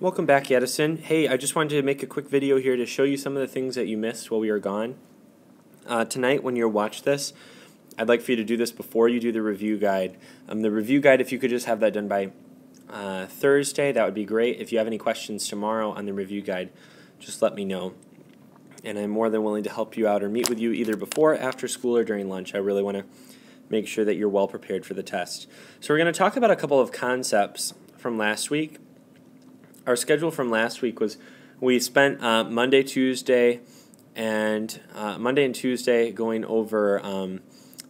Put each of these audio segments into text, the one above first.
Welcome back, Addison. Hey, I just wanted to make a quick video here to show you some of the things that you missed while we were gone. Uh, tonight, when you watch this, I'd like for you to do this before you do the review guide. Um, the review guide, if you could just have that done by uh, Thursday, that would be great. If you have any questions tomorrow on the review guide, just let me know. And I'm more than willing to help you out or meet with you either before, after school, or during lunch. I really want to make sure that you're well prepared for the test. So, we're going to talk about a couple of concepts from last week our schedule from last week was we spent uh, Monday, Tuesday, and uh, Monday and Tuesday going over um,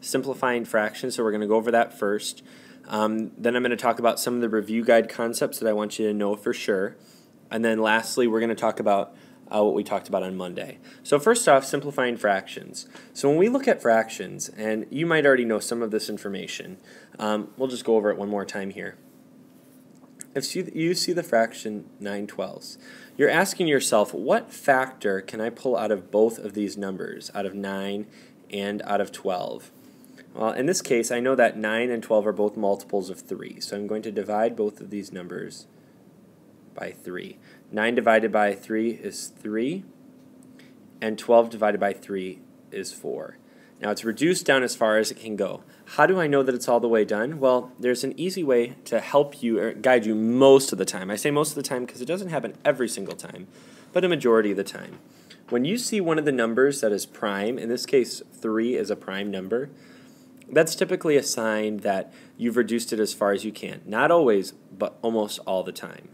simplifying fractions. So we're going to go over that first. Um, then I'm going to talk about some of the review guide concepts that I want you to know for sure. And then lastly, we're going to talk about uh, what we talked about on Monday. So first off, simplifying fractions. So when we look at fractions, and you might already know some of this information, um, we'll just go over it one more time here if you see the fraction 9 twelfths, you're asking yourself, what factor can I pull out of both of these numbers, out of 9 and out of 12? Well, in this case, I know that 9 and 12 are both multiples of 3, so I'm going to divide both of these numbers by 3. 9 divided by 3 is 3, and 12 divided by 3 is 4. Now it's reduced down as far as it can go. How do I know that it's all the way done? Well, there's an easy way to help you or guide you most of the time. I say most of the time because it doesn't happen every single time, but a majority of the time. When you see one of the numbers that is prime, in this case 3 is a prime number, that's typically a sign that you've reduced it as far as you can. Not always, but almost all the time.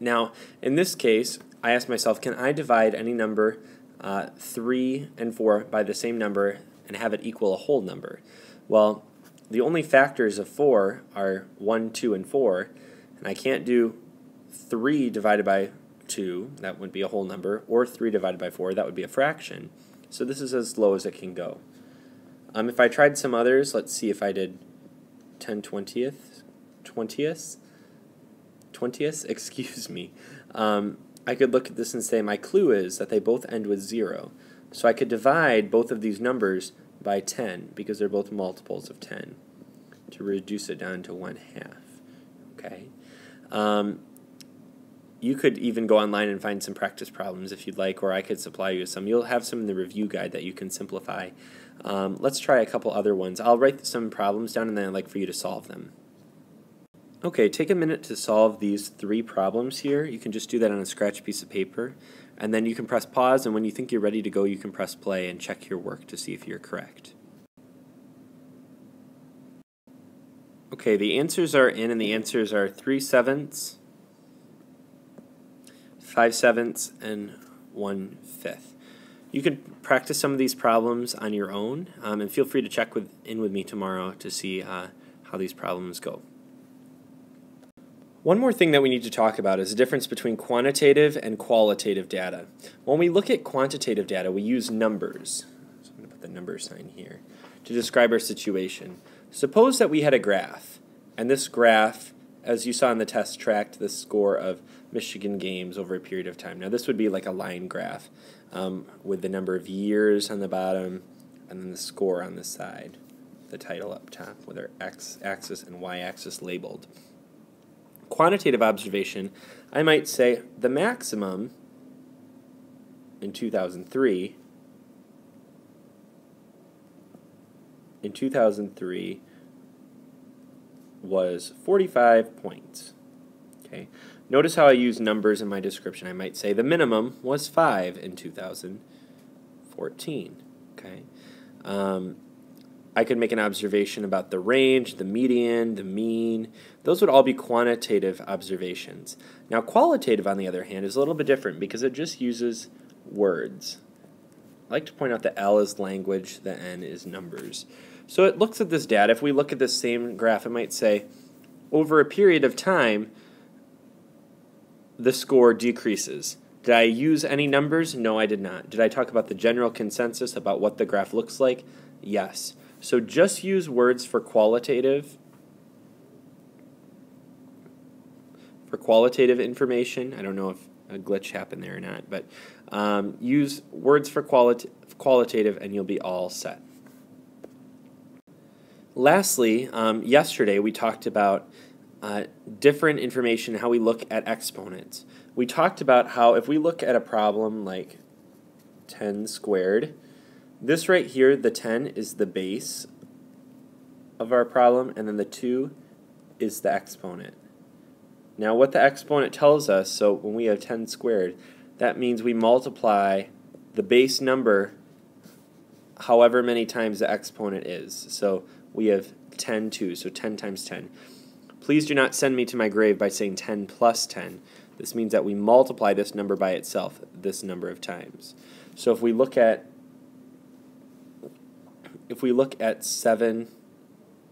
Now, in this case, I ask myself, can I divide any number uh, 3 and 4 by the same number and have it equal a whole number? Well, the only factors of 4 are 1, 2, and 4, and I can't do 3 divided by 2, that would be a whole number, or 3 divided by 4, that would be a fraction. So this is as low as it can go. Um, if I tried some others, let's see if I did 10 20th, 20th, 20th, excuse me. Um, I could look at this and say my clue is that they both end with 0. So I could divide both of these numbers by 10 because they're both multiples of 10 to reduce it down to 1 half. Okay? Um, you could even go online and find some practice problems if you'd like, or I could supply you with some. You'll have some in the review guide that you can simplify. Um, let's try a couple other ones. I'll write some problems down and then I'd like for you to solve them. Okay, take a minute to solve these three problems here. You can just do that on a scratch piece of paper. And then you can press pause, and when you think you're ready to go, you can press play and check your work to see if you're correct. Okay, the answers are in, and the answers are 3 sevenths, 5 sevenths, and 1 fifth. You can practice some of these problems on your own, um, and feel free to check with, in with me tomorrow to see uh, how these problems go. One more thing that we need to talk about is the difference between quantitative and qualitative data. When we look at quantitative data, we use numbers. So I'm going to put the number sign here to describe our situation. Suppose that we had a graph, and this graph, as you saw in the test, tracked the score of Michigan games over a period of time. Now, this would be like a line graph um, with the number of years on the bottom and then the score on the side, the title up top with our x axis and y axis labeled quantitative observation, I might say the maximum in 2003 in 2003 was 45 points. Okay. Notice how I use numbers in my description. I might say the minimum was 5 in 2014. Okay. Um, I could make an observation about the range, the median, the mean. Those would all be quantitative observations. Now, qualitative, on the other hand, is a little bit different because it just uses words. I like to point out that L is language, the N is numbers. So it looks at this data. If we look at this same graph, it might say, over a period of time, the score decreases. Did I use any numbers? No, I did not. Did I talk about the general consensus about what the graph looks like? Yes. So just use words for qualitative for qualitative information. I don't know if a glitch happened there or not, but um, use words for quali- qualitative and you'll be all set. Lastly, um, yesterday we talked about uh, different information how we look at exponents. We talked about how if we look at a problem like 10 squared, this right here, the 10 is the base of our problem, and then the 2 is the exponent. Now what the exponent tells us, so when we have 10 squared, that means we multiply the base number however many times the exponent is. So we have 10 2, so 10 times 10. Please do not send me to my grave by saying 10 plus 10. This means that we multiply this number by itself this number of times. So if we look at if we look at 7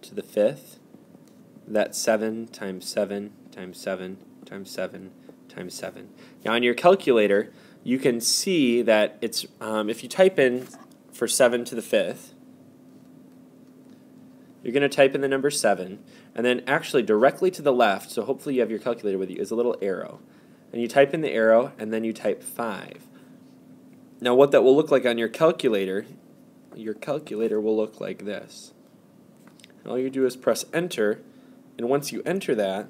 to the fifth, that's 7 times 7 times 7 times 7 times 7. Now on your calculator, you can see that it's, um, if you type in for 7 to the fifth, you're going to type in the number 7, and then actually directly to the left, so hopefully you have your calculator with you, is a little arrow. And you type in the arrow, and then you type 5. Now what that will look like on your calculator, your calculator will look like this. And all you do is press enter, and once you enter that,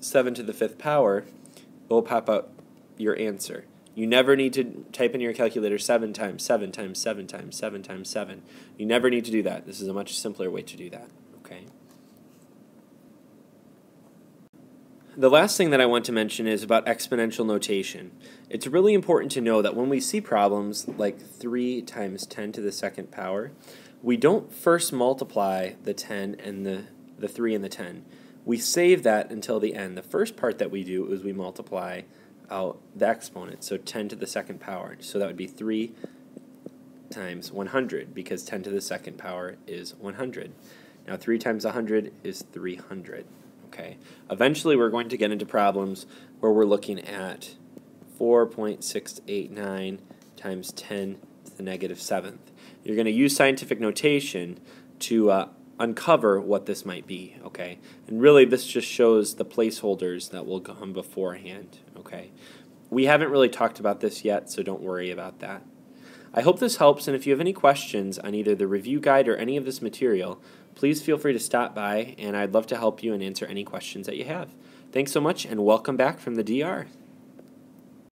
7 to the 5th power, it will pop up your answer. You never need to type in your calculator 7 times 7 times 7 times 7 times 7. You never need to do that. This is a much simpler way to do that. Okay. The last thing that I want to mention is about exponential notation. It's really important to know that when we see problems like 3 times 10 to the second power, we don't first multiply the 10 and the, the 3 and the 10. We save that until the end. The first part that we do is we multiply out the exponent, so 10 to the second power. So that would be 3 times 100, because 10 to the second power is 100. Now 3 times 100 is 300. Okay. Eventually we're going to get into problems where we're looking at 4.689 times 10 to the negative negative seventh. You're going to use scientific notation to uh, uncover what this might be, okay? And really this just shows the placeholders that will come beforehand, okay? We haven't really talked about this yet, so don't worry about that. I hope this helps, and if you have any questions on either the review guide or any of this material, please feel free to stop by, and I'd love to help you and answer any questions that you have. Thanks so much, and welcome back from the DR.